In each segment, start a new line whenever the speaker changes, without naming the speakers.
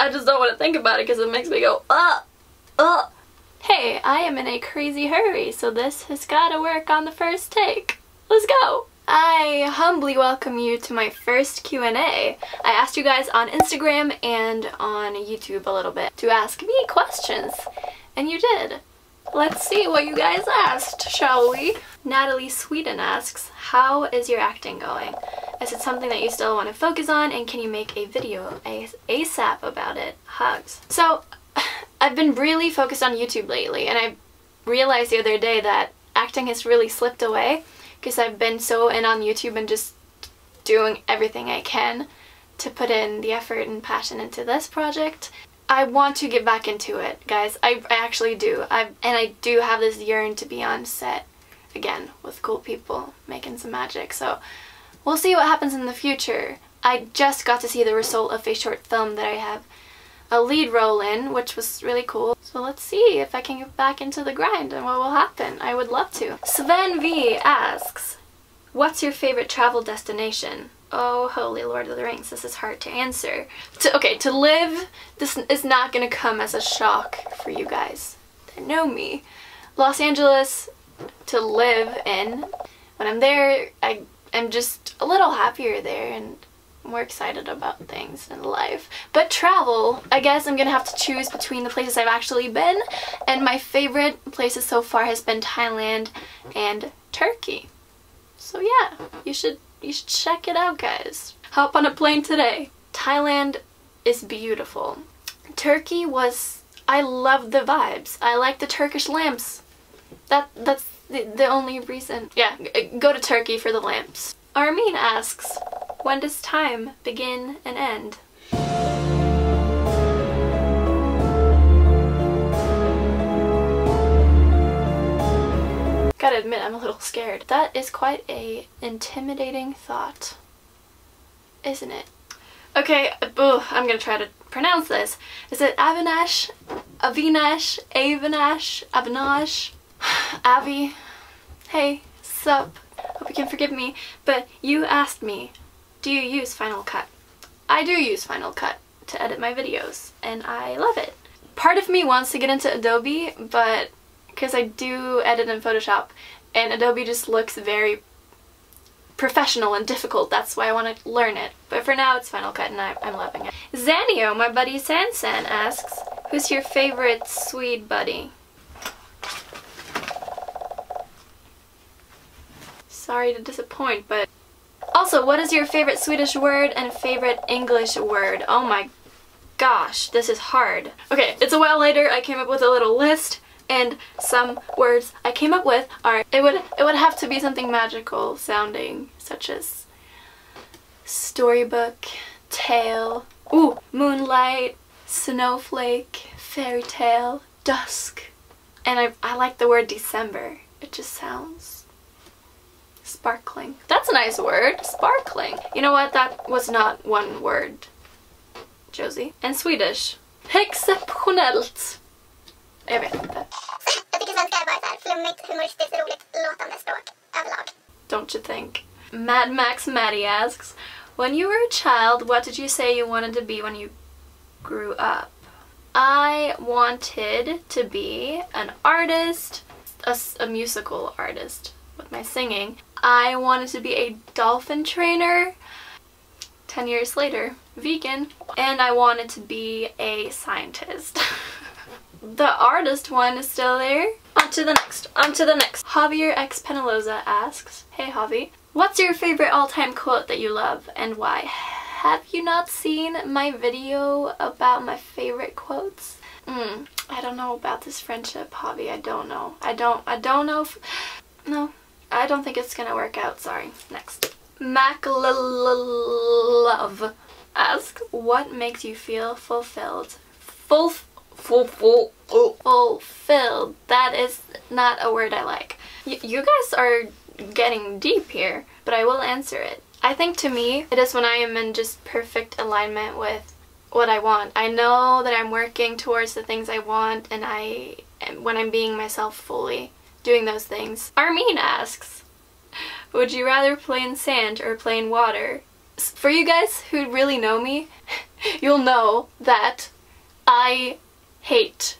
I just don't want to think about it because it makes me go, uh, uh. Hey, I am in a crazy hurry, so this has got to work on the first take. Let's go. I humbly welcome you to my first Q&A. I asked you guys on Instagram and on YouTube a little bit to ask me questions, and you did. Let's see what you guys asked, shall we? Natalie Sweden asks, how is your acting going? Is it something that you still want to focus on and can you make a video ASAP about it? Hugs. So, I've been really focused on YouTube lately and I realized the other day that acting has really slipped away because I've been so in on YouTube and just doing everything I can to put in the effort and passion into this project. I want to get back into it, guys. I, I actually do. I And I do have this yearn to be on set again with cool people making some magic. So we'll see what happens in the future. I just got to see the result of a short film that I have a lead role in, which was really cool. So let's see if I can get back into the grind and what will happen. I would love to. Sven V asks, what's your favorite travel destination? Oh, holy Lord of the Rings, this is hard to answer. To, okay, to live, this is not going to come as a shock for you guys that know me. Los Angeles, to live in. When I'm there, I am just a little happier there and more excited about things in life. But travel, I guess I'm gonna have to choose between the places I've actually been and my favorite places so far has been Thailand and Turkey. So yeah, you should you should check it out guys. Hop on a plane today. Thailand is beautiful. Turkey was I love the vibes. I like the Turkish lamps. That that's the, the only reason. Yeah, uh, go to Turkey for the lamps. Armin asks, when does time begin and end? Gotta admit, I'm a little scared. That is quite a intimidating thought, isn't it? Okay, ooh, I'm gonna try to pronounce this. Is it Avinash, Avinash, Avinash, Avinash, Avi? Hey, sup? Hope you can forgive me, but you asked me do you use Final Cut? I do use Final Cut to edit my videos and I love it. Part of me wants to get into Adobe but because I do edit in Photoshop and Adobe just looks very professional and difficult that's why I want to learn it. But for now it's Final Cut and I, am loving it. Zanio, my buddy Sansan asks, who's your favorite Swede buddy? Sorry to disappoint but also, what is your favorite Swedish word and favorite English word? Oh my gosh, this is hard. Okay, it's a while later, I came up with a little list and some words I came up with are, it would, it would have to be something magical sounding, such as storybook, tale, ooh, moonlight, snowflake, fairy tale, dusk, and I, I like the word December. It just sounds Sparkling. That's a nice word. Sparkling. You know what? That was not one word. Josie. And Swedish. Exceptionellt. Jag vet inte. Humoristiskt, roligt, låtande språk överlag. Don't you think? Mad Max Maddie asks, When you were a child, what did you say you wanted to be when you grew up? I wanted to be an artist, a, a musical artist with my singing. I wanted to be a dolphin trainer 10 years later, vegan, and I wanted to be a scientist. the artist one is still there. On to the next, on to the next. Javier X Penaloza asks, Hey Javi, what's your favorite all-time quote that you love and why? Have you not seen my video about my favorite quotes? Hmm, I don't know about this friendship, Javi. I don't know. I don't, I don't know if, no, I don't think it's gonna work out, sorry. Next. Mac Love asks, what makes you feel fulfilled? Full, full, full, oh. fulfilled. That is not a word I like. Y you guys are getting deep here, but I will answer it. I think to me, it is when I am in just perfect alignment with what I want. I know that I'm working towards the things I want and I, when I'm being myself fully doing those things. Armin asks, would you rather play in sand or play in water? For you guys who really know me, you'll know that I hate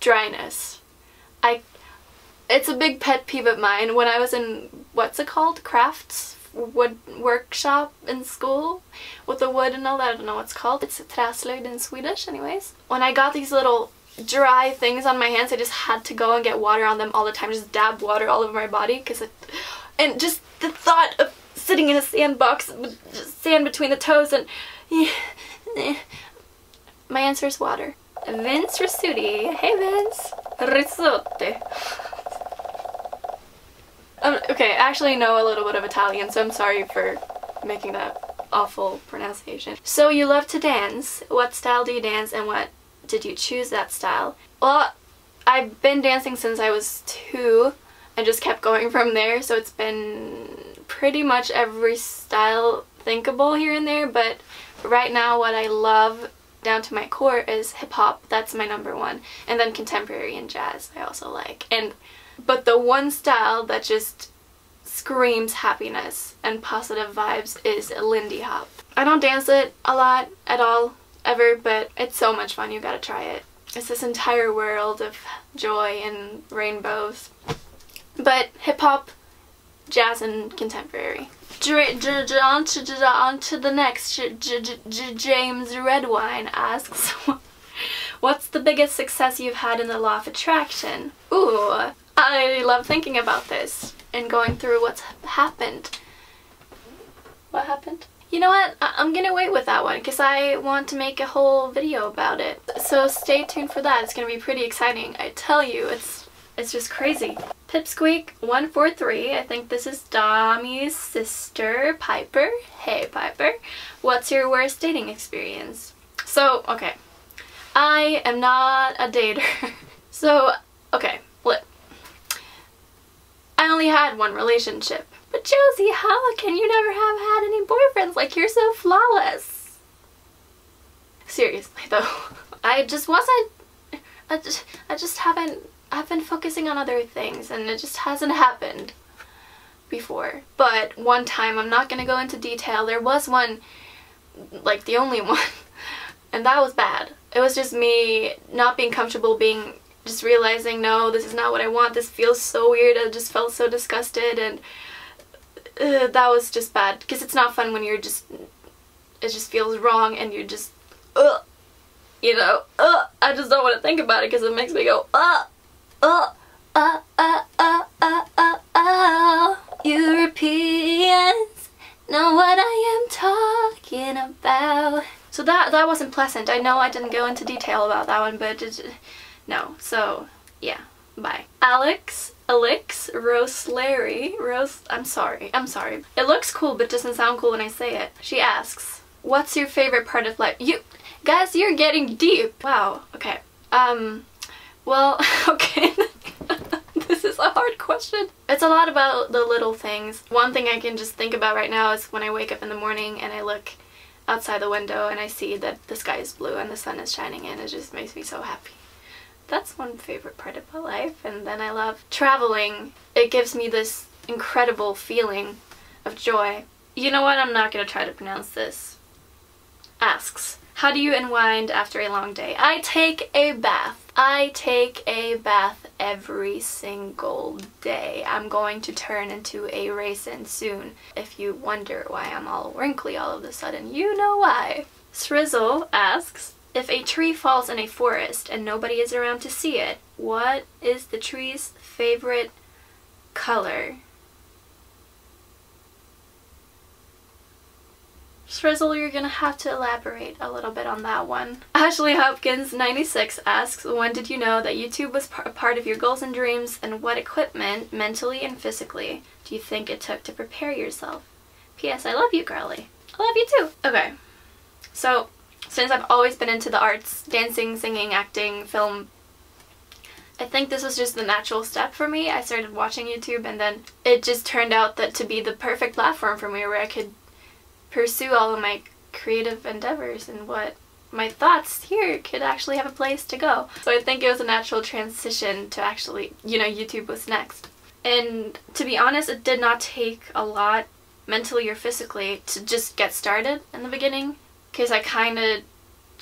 dryness. I it's a big pet peeve of mine when I was in what's it called? Crafts wood workshop in school with the wood and all that. I don't know what's called. It's träslöjd in Swedish anyways. When I got these little dry things on my hands, I just had to go and get water on them all the time. Just dab water all over my body because it and just the thought of sitting in a sandbox with sand between the toes and yeah, my answer is water. Vince Risuti. Hey Vince. Risotto. Um, okay, I actually know a little bit of Italian, so I'm sorry for making that awful pronunciation. So you love to dance. What style do you dance and what did you choose that style? Well, I've been dancing since I was two and just kept going from there, so it's been pretty much every style thinkable here and there, but right now what I love down to my core is hip hop. That's my number one. And then contemporary and jazz I also like. And but the one style that just screams happiness and positive vibes is Lindy Hop. I don't dance it a lot at all ever, but it's so much fun. You gotta try it. It's this entire world of joy and rainbows. But hip hop, jazz, and contemporary on to, on to the next. James Redwine asks, What's the biggest success you've had in the law of attraction? Ooh, I love thinking about this and going through what's happened. What happened? You know what? I am gonna wait with that one because I want to make a whole video about it. So stay tuned for that. It's gonna be pretty exciting. I tell you, it's it's just crazy. Pipsqueak143, I think this is Dami's sister, Piper. Hey Piper, what's your worst dating experience? So, okay, I am not a dater. so, okay, look. I only had one relationship. But Josie, how can you never have had any boyfriends? Like, you're so flawless. Seriously, though. I just wasn't... I just, I just haven't I've been focusing on other things and it just hasn't happened before. But one time, I'm not going to go into detail, there was one, like the only one, and that was bad. It was just me not being comfortable being, just realizing, no, this is not what I want, this feels so weird, I just felt so disgusted and uh, that was just bad. Because it's not fun when you're just, it just feels wrong and you're just, ugh, you know, ugh, I just don't want to think about it because it makes me go, ugh oh, oh, oh, oh, oh, oh, oh, Europeans know what I am talking about. So that that wasn't pleasant. I know I didn't go into detail about that one, but it, no. So yeah, bye. Alex, Alex, Rose Larry, Rose, I'm sorry, I'm sorry. It looks cool, but doesn't sound cool when I say it. She asks, what's your favorite part of life? You, guys, you're getting deep. Wow, okay. Um, well, okay. this is a hard question. It's a lot about the little things. One thing I can just think about right now is when I wake up in the morning and I look outside the window and I see that the sky is blue and the sun is shining in. It just makes me so happy. That's one favorite part of my life. And then I love traveling. It gives me this incredible feeling of joy. You know what? I'm not going to try to pronounce this. Asks. How do you unwind after a long day? I take a bath. I take a bath every single day. I'm going to turn into a raisin soon. If you wonder why I'm all wrinkly all of a sudden, you know why. Srizzle asks, if a tree falls in a forest and nobody is around to see it, what is the tree's favorite color? Frizzle, you're gonna have to elaborate a little bit on that one. Ashley Hopkins, 96, asks, when did you know that YouTube was part of your goals and dreams, and what equipment, mentally and physically, do you think it took to prepare yourself? P.S. I love you, girly. I love you too. Okay, so since I've always been into the arts, dancing, singing, acting, film, I think this was just the natural step for me. I started watching YouTube and then it just turned out that to be the perfect platform for me where I could pursue all of my creative endeavors and what my thoughts here could actually have a place to go. So I think it was a natural transition to actually, you know, YouTube was next. And to be honest, it did not take a lot mentally or physically to just get started in the beginning because I kind of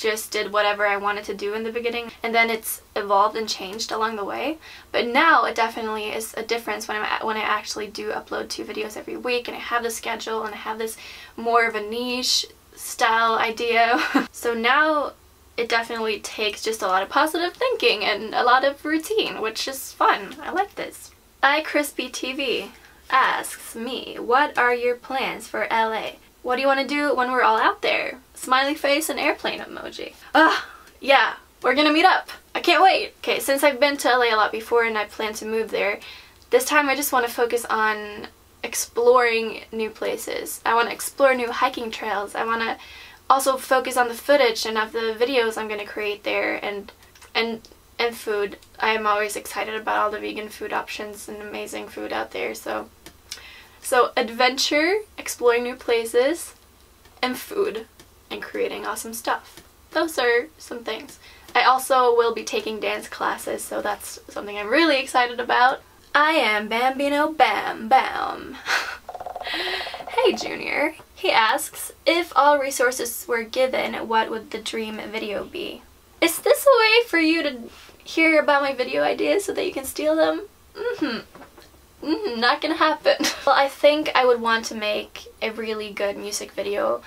just did whatever I wanted to do in the beginning and then it's evolved and changed along the way. But now it definitely is a difference when I when I actually do upload two videos every week and I have the schedule and I have this more of a niche style idea. so now it definitely takes just a lot of positive thinking and a lot of routine, which is fun. I like this. iCrispy TV asks me, what are your plans for LA? What do you want to do when we're all out there? Smiley face and airplane emoji. Ugh, yeah, we're gonna meet up. I can't wait. Okay, since I've been to LA a lot before and I plan to move there, this time I just want to focus on exploring new places. I want to explore new hiking trails. I want to also focus on the footage and of the videos I'm going to create there and and and food. I am always excited about all the vegan food options and amazing food out there. So so adventure, exploring new places, and food and creating awesome stuff. Those are some things. I also will be taking dance classes, so that's something I'm really excited about. I am Bambino Bam Bam. hey Junior. He asks, if all resources were given, what would the dream video be? Is this a way for you to hear about my video ideas so that you can steal them? Mm-hmm. Mm -hmm, not gonna happen. well, I think I would want to make a really good music video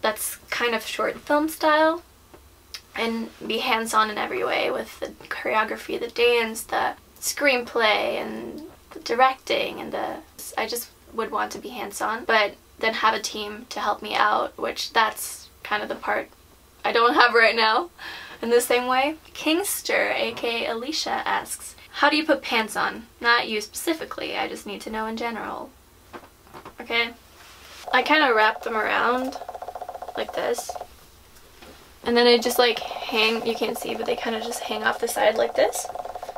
that's kind of short film style and be hands-on in every way with the choreography, the dance, the screenplay, and the directing, and the... I just would want to be hands-on, but then have a team to help me out, which that's kind of the part I don't have right now. In the same way, Kingster, aka Alicia, asks, how do you put pants on? Not you specifically, I just need to know in general. Okay? I kind of wrap them around like this. And then I just like hang, you can't see, but they kind of just hang off the side like this.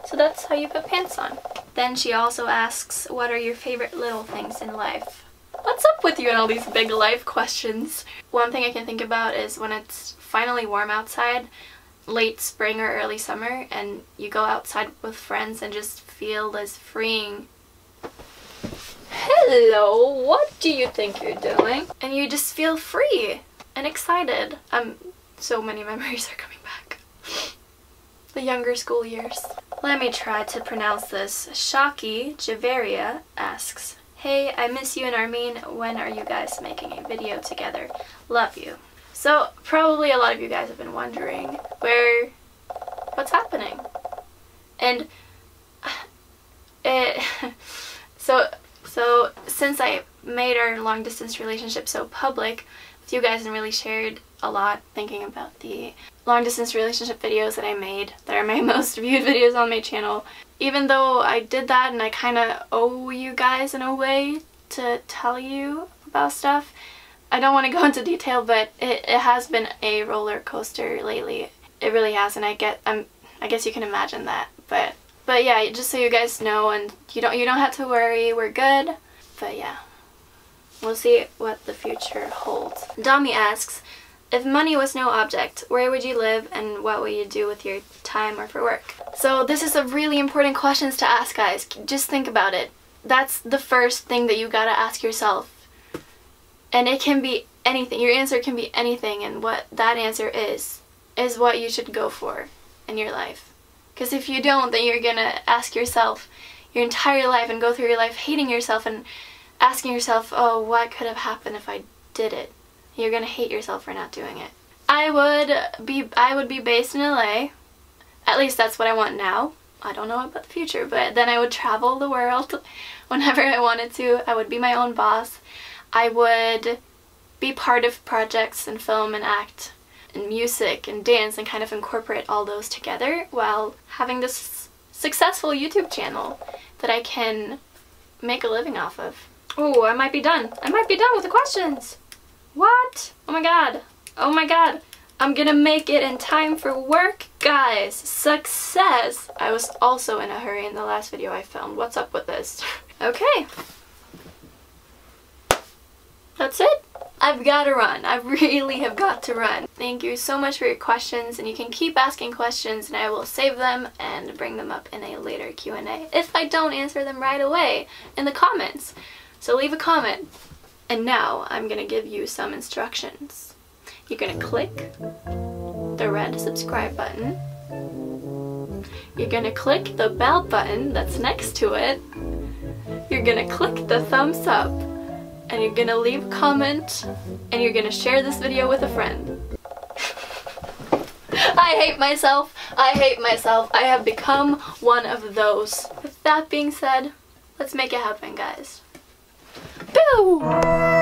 So that's how you put pants on. Then she also asks, what are your favorite little things in life? What's up with you and all these big life questions? One thing I can think about is when it's finally warm outside, late spring or early summer, and you go outside with friends and just feel this freeing Hello, what do you think you're doing? And you just feel free and excited. Um, so many memories are coming back. the younger school years. Let me try to pronounce this. Shaki Javaria asks, Hey, I miss you and Armin. When are you guys making a video together? Love you. So, probably a lot of you guys have been wondering where, what's happening? And, it, so, so since I made our long distance relationship so public, with you guys and really shared a lot thinking about the long distance relationship videos that I made that are my most viewed videos on my channel even though I did that and I kind of owe you guys in a way to tell you about stuff, I don't want to go into detail, but it, it has been a roller coaster lately. It really has, and I get, I'm, I guess you can imagine that. But, but yeah, just so you guys know, and you don't, you don't have to worry. We're good. But yeah, we'll see what the future holds. Dami asks, if money was no object, where would you live and what would you do with your time or for work? So this is a really important questions to ask guys. Just think about it. That's the first thing that you gotta ask yourself. And it can be anything. Your answer can be anything and what that answer is, is what you should go for in your life. Because if you don't, then you're gonna ask yourself your entire life and go through your life hating yourself and asking yourself, oh, what could have happened if I did it? You're gonna hate yourself for not doing it. I would be I would be based in LA. At least that's what I want now. I don't know about the future, but then I would travel the world whenever I wanted to. I would be my own boss. I would be part of projects and film and act and music and dance and kind of incorporate all those together while having this successful YouTube channel that I can make a living off of. Oh, I might be done. I might be done with the questions. What? Oh my god. Oh my god. I'm gonna make it in time for work, guys. Success! I was also in a hurry in the last video I filmed. What's up with this? okay. That's it. I've got to run. I really have got to run. Thank you so much for your questions and you can keep asking questions and I will save them and bring them up in a later Q&A if I don't answer them right away in the comments. So leave a comment. And now I'm going to give you some instructions. you're gonna click the red subscribe button. You're gonna click the bell button that's next to it. You're gonna click the thumbs up and you're gonna leave a comment and you're gonna share this video with a friend. I hate myself. I hate myself. I have become one of those. With that being said, let's make it happen, guys. Boo!